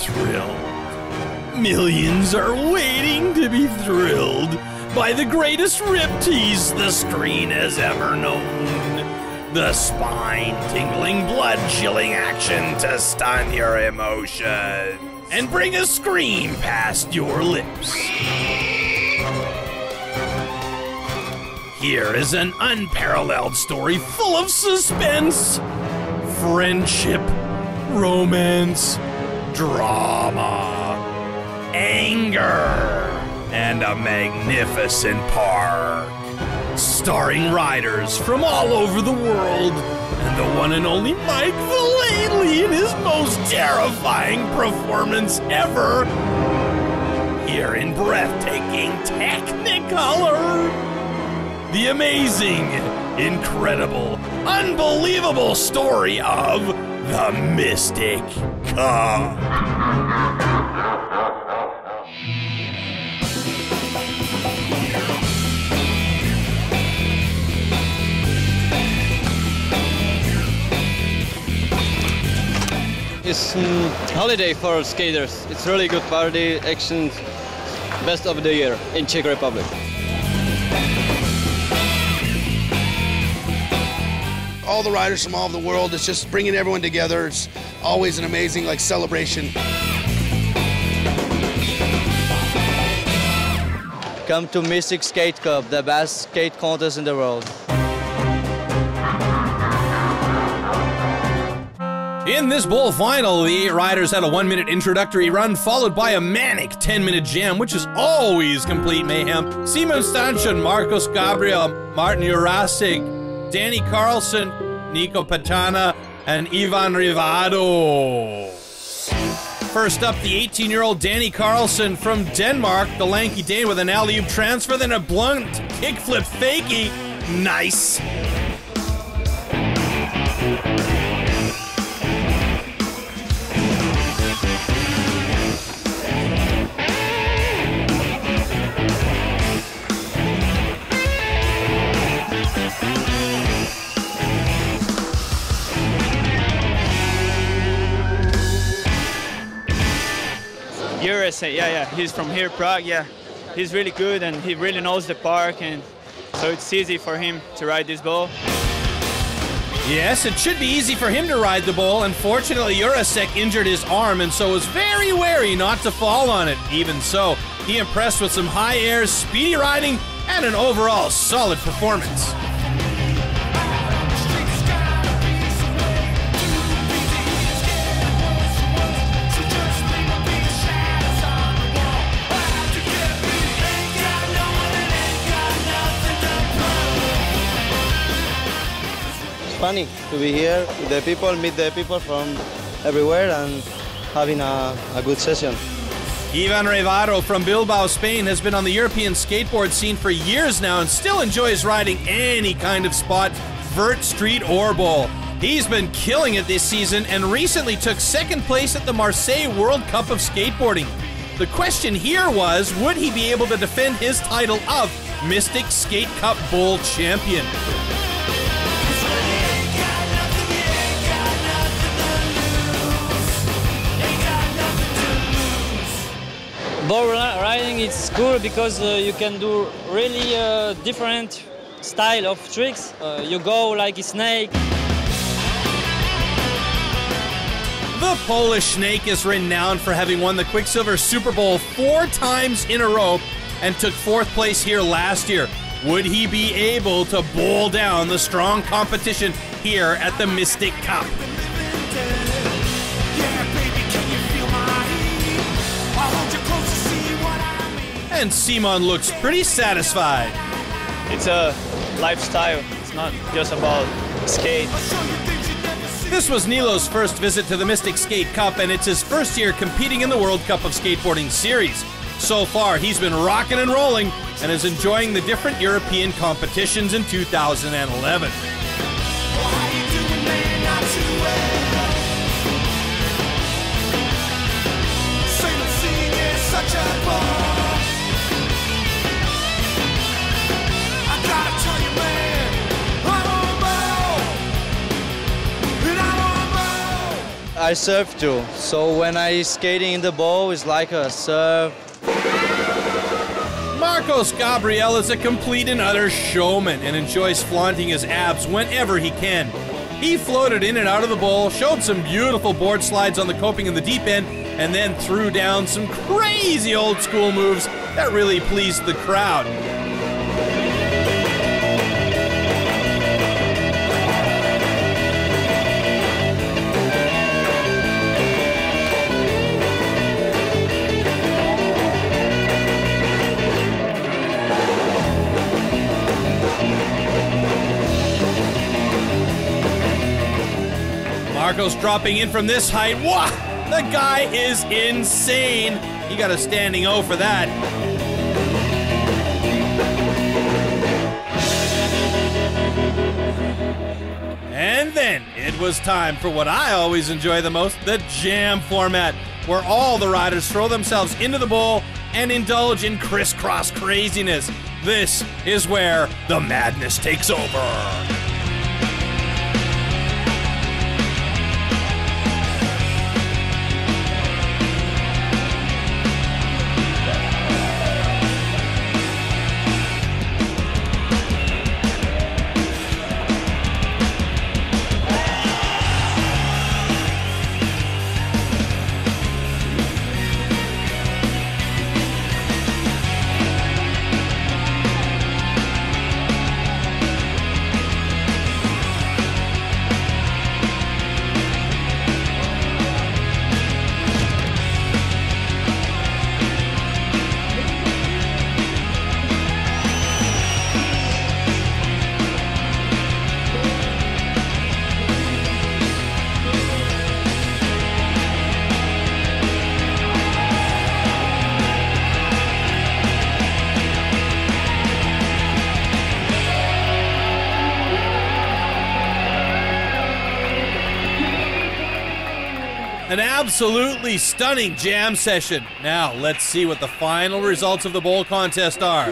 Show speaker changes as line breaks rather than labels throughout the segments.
been. Millions are waiting to be thrilled by the greatest rip tease the screen has ever known. The spine tingling, blood chilling action to stun your emotions and bring a scream past your lips. Here is an unparalleled story full of suspense, friendship, romance, drama, anger, and a magnificent park. Starring riders from all over the world, and the one and only Mike Vallely in his most terrifying performance ever. Here in breathtaking Technicolor the amazing, incredible, unbelievable story of the Mystic Cup.
It's holiday for skaters. It's really good party, action, best of the year in Czech Republic.
All the riders from all over the world. It's just bringing everyone together. It's always an amazing like celebration.
Come to Mystic Skate Cup, the best skate contest in the world.
In this bowl final, the eight riders had a one minute introductory run, followed by a manic 10 minute jam, which is always complete mayhem. Simon Stachon, Marcos Gabriel, Martin Jurasek, Danny Carlsen, Nilo Peçanha, and Ivan Rivado. First up, the 18 year old Danny Carlsen from Denmark, the lanky Dane with an alley oop transfer, then a blunt kickflip fakie. Nice.
Eurus, yeah, yeah, he's from here, Prague, yeah. He's really good and he really knows the park and so it's easy for him to ride this bowl.
Yes, it should be easy for him to ride the bowl. Unfortunately, Jurasek injured his arm and so was very wary not to fall on it. Even so, he impressed with some high airs, speedy riding, and an overall solid performance.
Funny to be here with the people, meet the people from everywhere and having a, a good session.
Ivan Rivado from Bilbao, Spain has been on the European skateboard scene for years now and still enjoys riding any kind of spot, vert, street, or bowl. He's been killing it this season and recently took second place at the Marseille World Cup of Skateboarding. The question here was would he be able to defend his title of Mystic Skate Cup Bowl champion?
Bowl riding is cool because uh, you can do really uh, different style of tricks. Uh, you go like a snake.
The Polish Snake is renowned for having won the Quiksilver Super Bowl four times in a row and took fourth place here last year. Would he be able to bowl down the strong competition here at the Mystic Cup? And Simon looks pretty satisfied.
It's a lifestyle. It's not just about skate.
This was Nilo's first visit to the Mystic Skate Cup, and it's his first year competing in the World Cup of Skateboarding Series. So far, he's been rocking and rolling and is enjoying the different European competitions in 2011.
I surf too. So when I skating in the bowl, it's like a surf.
Marcos Gabriel is a complete and utter showman and enjoys flaunting his abs whenever he can. He floated in and out of the bowl, showed some beautiful board slides on the coping in the deep end, and then threw down some crazy old school moves that really pleased the crowd. Marcos dropping in from this height. The guy is insane. He got a standing O for that. And then it was time for what I always enjoy the most the jam format, where all the riders throw themselves into the bowl and indulge in crisscross craziness. This is where the madness takes over. An absolutely stunning jam session. Now, let's see what the final results of the bowl contest are.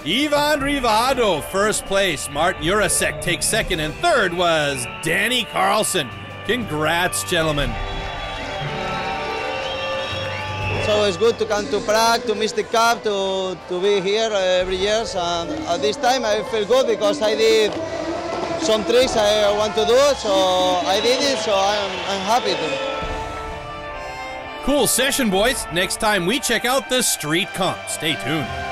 Ivan Rivado, first place. Martin Jurasek takes second, and third was Danny Carlsen. Congrats, gentlemen.
So it's good to come to Prague, to Mystic Cup, to, to be here uh, every year. And at uh, this time I feel good because I did some tricks I want to do, so I did it, so I'm, I'm happy to.
Cool session, boys. Next time we check out the street comp. Stay tuned.